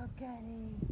Okay. go.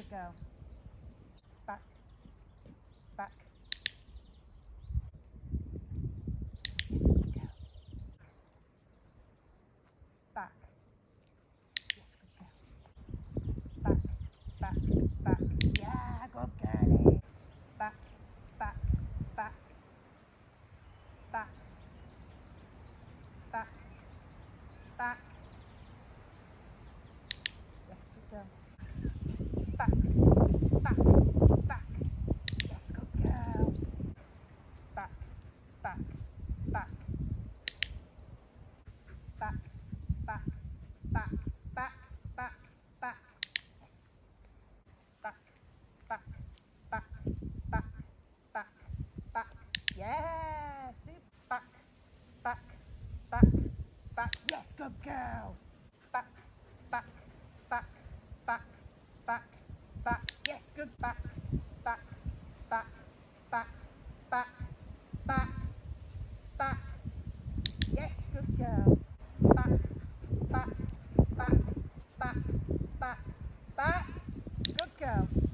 good girl. Back. Back. Yes, good. Back. Back. Back. Back. Yeah, good. Back. Back. Back. Back. Back. Back. Yes, good girl. Back. Back. Back. Yes, good girl. Back. Back. Back. Back. Back. Back. Back. Back. Back. Back. Back. Back. Back. Back. Back. Back. Back. Back. Yes, good girl. Back. Back. Back. Back. Back. Back. Yes, good. Back. Back. Back. Back. Back. back. Good girl.